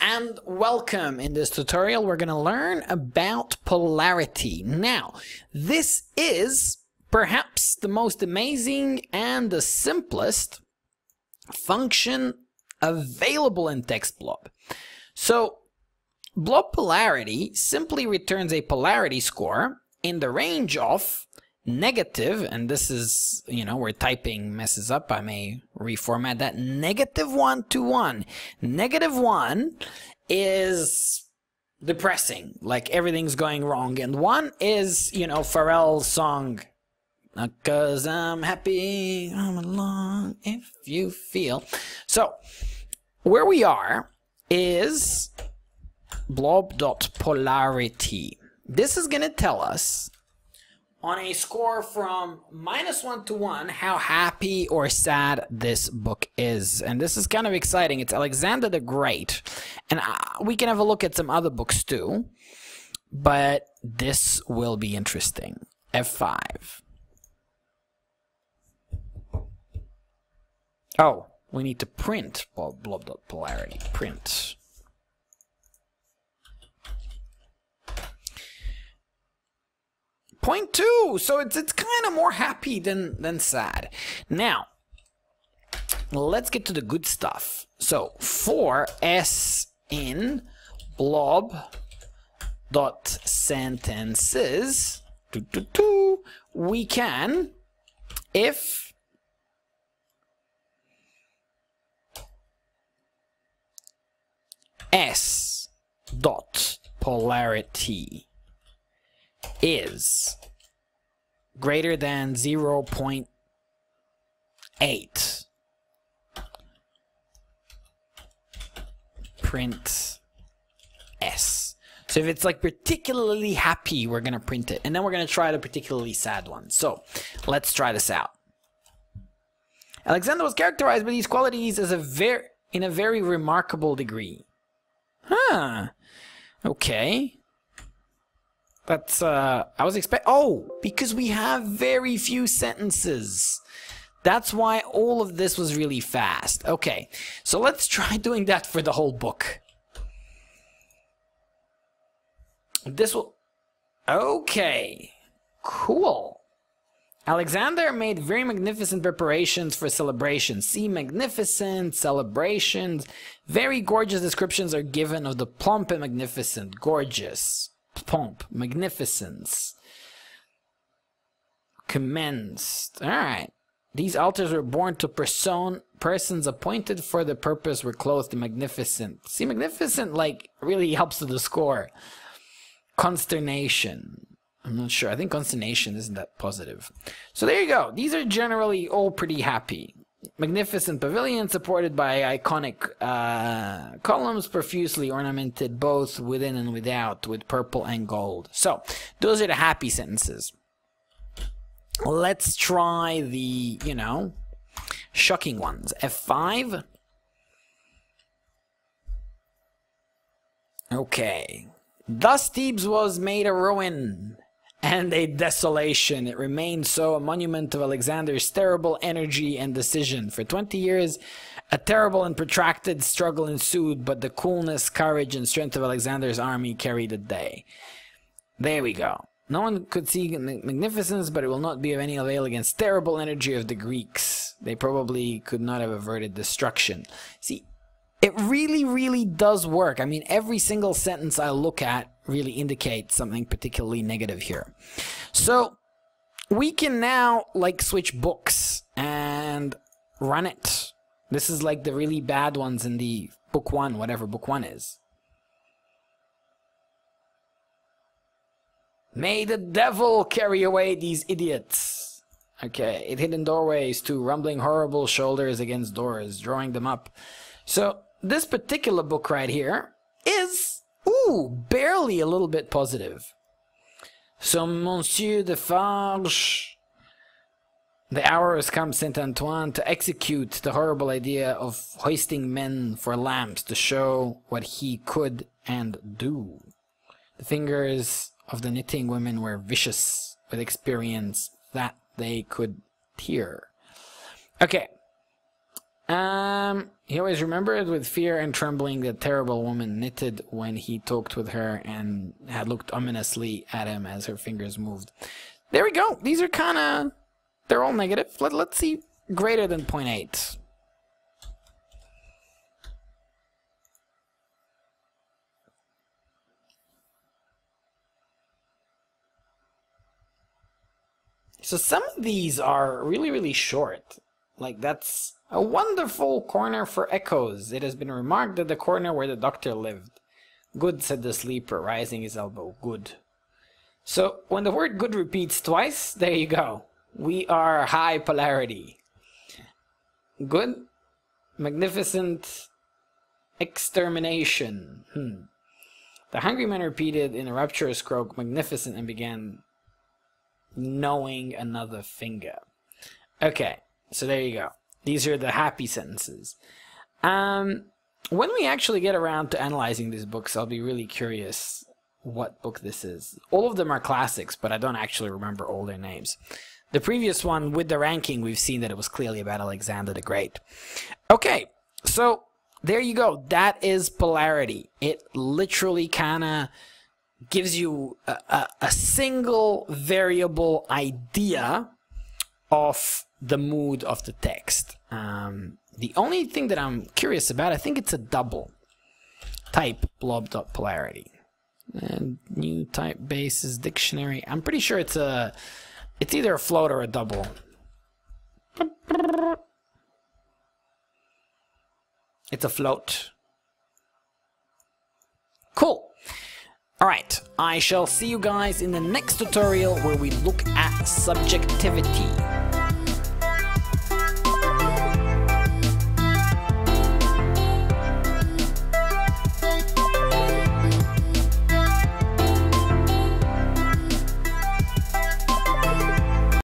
And welcome. In this tutorial, we're going to learn about polarity. Now, this is perhaps the most amazing and the simplest function available in TextBlob. So, blob polarity simply returns a polarity score in the range of negative, and this is, you know, where typing messes up, I may reformat that, negative 1 to 1. Negative 1 is depressing, like everything's going wrong, and 1 is, you know, Pharrell's song, Cause I'm happy, I'm along if you feel. So, where we are is blob.polarity. This is going to tell us on a score from minus one to one how happy or sad this book is. And this is kind of exciting. It's Alexander the Great. And uh, we can have a look at some other books too. But this will be interesting. F5. Oh, we need to print blob.polarity. Print. Point two. So it's it's kind of more happy than than sad. Now, let's get to the good stuff. So for s in blob dot sentences, doo, doo, doo, we can if s dot polarity is greater than 0 0.8. Print S. So if it's like particularly happy, we're to print it. And then we're to try the particularly sad one. So let's try this out. Alexander was characterized by these qualities as a very in a very remarkable degree. Huh. Okay. That's, uh, I was expect. Oh, because we have very few sentences. That's why all of this was really fast. Okay, so let's try doing that for the whole book. This will. Okay, cool. Alexander made very magnificent preparations for celebrations. See, magnificent celebrations. Very gorgeous descriptions are given of the plump and magnificent. Gorgeous pomp, magnificence. Commenced. All right. These altars were born to person persons appointed for the purpose were clothed in magnificent. See, magnificent like really helps with the score. Consternation. I'm not sure. I think consternation isn't that positive. So there you go. These are generally all pretty happy. Magnificent pavilion supported by iconic uh, columns profusely ornamented both within and without with purple and gold. So, those are the happy sentences. Let's try the, you know, shocking ones. F5. Okay. Thus Thebes was made a ruin and a desolation. It remained so a monument of Alexander's terrible energy and decision. For 20 years, a terrible and protracted struggle ensued, but the coolness, courage, and strength of Alexander's army carried the day. There we go. No one could see magnificence, but it will not be of any avail against terrible energy of the Greeks. They probably could not have averted destruction. See, it really, really does work. I mean, every single sentence I look at really indicate something particularly negative here. So we can now like switch books and run it. This is like the really bad ones in the book one, whatever book one is. May the devil carry away these idiots. Okay, it hidden doorways to rumbling horrible shoulders against doors, drawing them up. So this particular book right here is, ooh, barely a little bit positive. So, Monsieur Defarge, the hour has come, Saint Antoine, to execute the horrible idea of hoisting men for lamps to show what he could and do. The fingers of the knitting women were vicious with experience that they could tear. Okay, Um, he always remembered with fear and trembling the terrible woman knitted when he talked with her and had looked ominously at him as her fingers moved. There we go. These are kind of, they're all negative. Let, let's see greater than 0.8. So some of these are really, really short. Like that's a wonderful corner for echoes. It has been remarked that the corner where the doctor lived. Good, said the sleeper, raising his elbow. Good. So when the word good repeats twice, there you go. We are high polarity. Good, magnificent, extermination. Hmm. The hungry man repeated in a rapturous croak, magnificent, and began knowing another finger. Okay, so there you go. These are the happy sentences. Um, when we actually get around to analyzing these books, I'll be really curious what book this is. All of them are classics, but I don't actually remember all their names. The previous one, with the ranking, we've seen that it was clearly about Alexander the Great. Okay, so there you go. That is polarity. It literally kind of gives you a, a, a single variable idea of the mood of the text. Um, the only thing that I'm curious about, I think it's a double type blob dot polarity. And new type bases dictionary. I'm pretty sure it's a it's either a float or a double. It's a float. Cool. Alright, I shall see you guys in the next tutorial where we look at subjectivity.